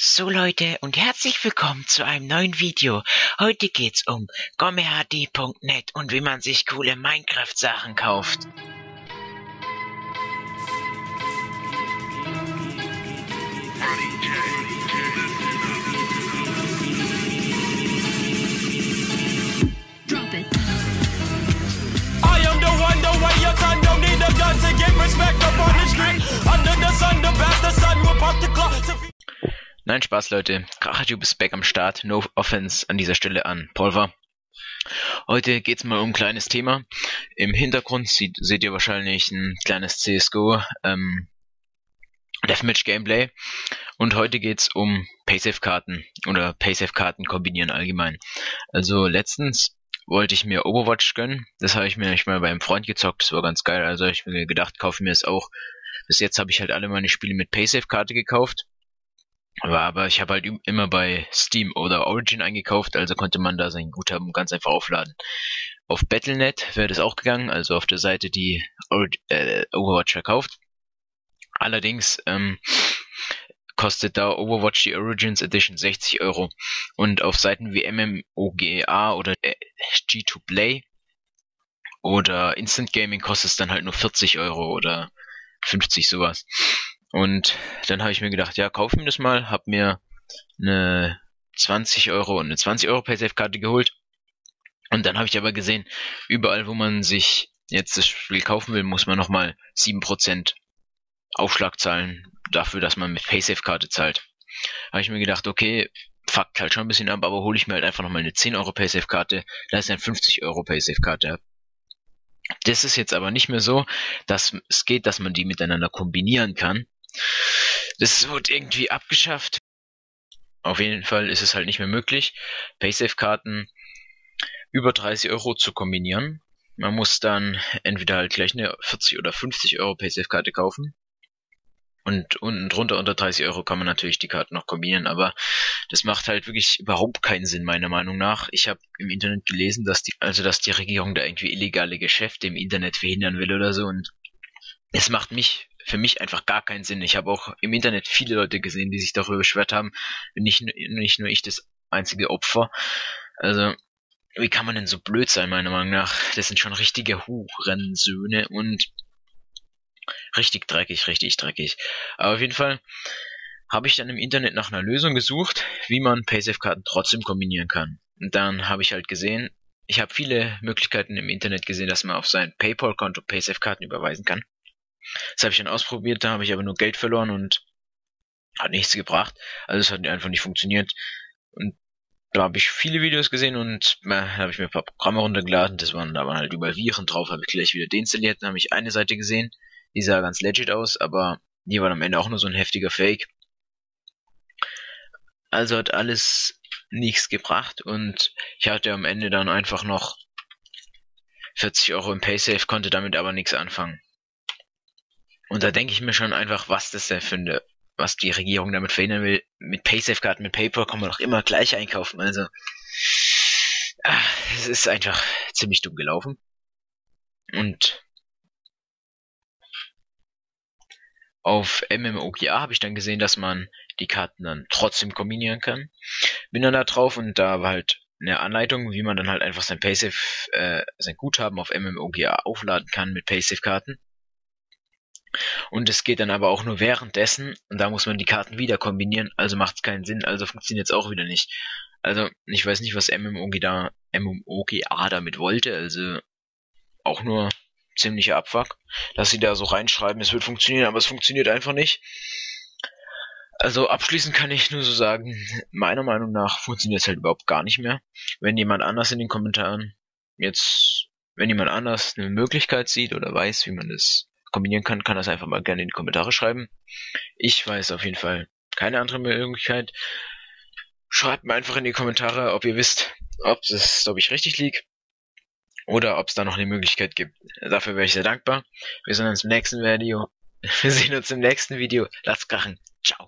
So Leute und herzlich willkommen zu einem neuen Video. Heute geht's um gommehd.net und wie man sich coole Minecraft Sachen kauft. Nein, Spaß, Leute. Krachertube ist back am Start. No offense an dieser Stelle an Pulver. Heute geht's mal um ein kleines Thema. Im Hintergrund sieht, seht ihr wahrscheinlich ein kleines CSGO ähm, Deathmatch Gameplay. Und heute geht's um Paysafe-Karten oder Paysafe-Karten kombinieren allgemein. Also letztens wollte ich mir Overwatch gönnen. Das habe ich mir nicht mal beim Freund gezockt. Das war ganz geil. Also hab ich mir gedacht, kaufe mir es auch. Bis jetzt habe ich halt alle meine Spiele mit Paysafe-Karte gekauft. Aber, ich habe halt immer bei Steam oder Origin eingekauft, also konnte man da sein Guthaben ganz einfach aufladen. Auf Battle.net wäre das auch gegangen, also auf der Seite, die äh, Overwatch verkauft. Allerdings ähm, kostet da Overwatch die Origins Edition 60 Euro. Und auf Seiten wie MMOGA oder äh, G2Play oder Instant Gaming kostet es dann halt nur 40 Euro oder 50 sowas. Und dann habe ich mir gedacht, ja, kauf mir das mal, hab mir eine 20 Euro und eine 20 Euro Paysafe-Karte geholt. Und dann habe ich aber gesehen, überall, wo man sich jetzt das Spiel kaufen will, muss man nochmal 7% Aufschlag zahlen dafür, dass man mit Paysafe-Karte zahlt. Habe ich mir gedacht, okay, fuckt halt schon ein bisschen ab, aber hole ich mir halt einfach nochmal eine 10 Euro Paysafe-Karte, da ist eine 50 Euro Paysafe-Karte. Das ist jetzt aber nicht mehr so, dass es geht, dass man die miteinander kombinieren kann. Das wird irgendwie abgeschafft. Auf jeden Fall ist es halt nicht mehr möglich, Paysafe-Karten über 30 Euro zu kombinieren. Man muss dann entweder halt gleich eine 40 oder 50 Euro Paysafe-Karte kaufen. Und unten drunter unter 30 Euro kann man natürlich die Karten noch kombinieren, aber das macht halt wirklich überhaupt keinen Sinn, meiner Meinung nach. Ich habe im Internet gelesen, dass die, also dass die Regierung da irgendwie illegale Geschäfte im Internet verhindern will oder so und es macht mich für mich einfach gar keinen Sinn. Ich habe auch im Internet viele Leute gesehen, die sich darüber beschwert haben. Nicht, nur- nicht nur ich das einzige Opfer. Also, wie kann man denn so blöd sein, meiner Meinung nach? Das sind schon richtige Hurensöhne und richtig dreckig, richtig dreckig. Aber auf jeden Fall habe ich dann im Internet nach einer Lösung gesucht, wie man Paysafe-Karten trotzdem kombinieren kann. Und dann habe ich halt gesehen, ich habe viele Möglichkeiten im Internet gesehen, dass man auf sein PayPal-Konto Paysafe-Karten überweisen kann. Das habe ich dann ausprobiert, da habe ich aber nur Geld verloren und hat nichts gebracht. Also es hat einfach nicht funktioniert. Und da habe ich viele Videos gesehen und äh, habe ich mir ein paar Programme runtergeladen. Das waren, da waren halt überall Viren drauf, habe ich gleich wieder deinstalliert. Dann habe ich eine Seite gesehen, die sah ganz legit aus, aber die war am Ende auch nur so ein heftiger Fake. Also hat alles nichts gebracht und ich hatte am Ende dann einfach noch 40 Euro im Paysafe, konnte damit aber nichts anfangen. Und da denke ich mir schon einfach, was das denn für eine, was die Regierung damit verhindern will. Mit Paysafe-Karten, mit PayPal kann man doch immer gleich einkaufen. Also, ah, es ist einfach ziemlich dumm gelaufen. Und auf MMOGA habe ich dann gesehen, dass man die Karten dann trotzdem kombinieren kann. Bin dann da drauf und da war halt eine Anleitung, wie man dann halt einfach sein Paysafe, äh, sein Guthaben auf MMOGA aufladen kann mit Paysafe-Karten. Und es geht dann aber auch nur währenddessen und da muss man die Karten wieder kombinieren, also macht es keinen Sinn, also funktioniert es auch wieder nicht. Also ich weiß nicht, was MMOGA, MMOGA damit wollte, also auch nur ziemlicher Abfuck, dass sie da so reinschreiben, es wird funktionieren, aber es funktioniert einfach nicht. Also abschließend kann ich nur so sagen, meiner Meinung nach funktioniert es halt überhaupt gar nicht mehr. Wenn jemand anders in den Kommentaren jetzt, wenn jemand anders eine Möglichkeit sieht oder weiß, wie man das kombinieren kann, kann das einfach mal gerne in die Kommentare schreiben. Ich weiß auf jeden Fall keine andere Möglichkeit. Schreibt mir einfach in die Kommentare, ob ihr wisst, ob das, ob ich richtig liege. Oder ob es da noch eine Möglichkeit gibt. Dafür wäre ich sehr dankbar. Wir sehen uns im nächsten Video. Wir sehen uns im nächsten Video. Lasst krachen. Ciao.